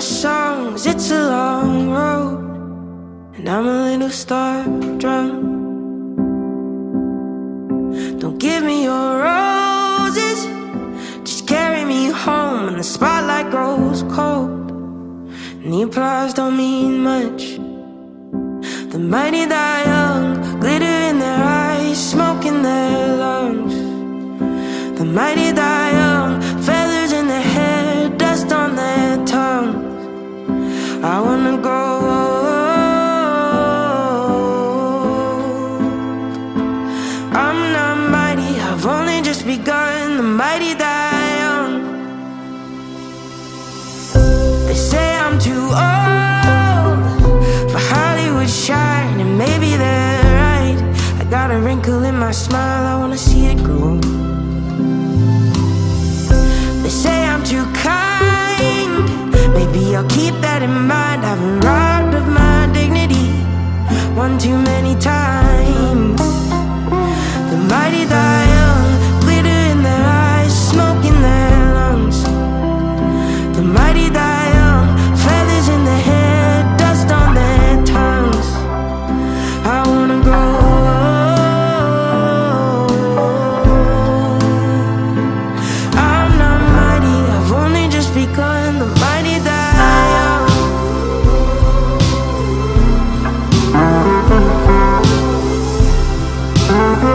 songs. It's a long road, and I'm a little star drunk. Don't give me your roses, just carry me home. And the spotlight grows cold, and the applause don't mean much. The mighty die young, glitter in their eyes, smoke in their lungs. The mighty die young, I'm not mighty, I've only just begun. The mighty die young. They say I'm too old for Hollywood shine, and maybe they're right. I got a wrinkle in my smile, I wanna see it grow. One too many times. Mm-hmm.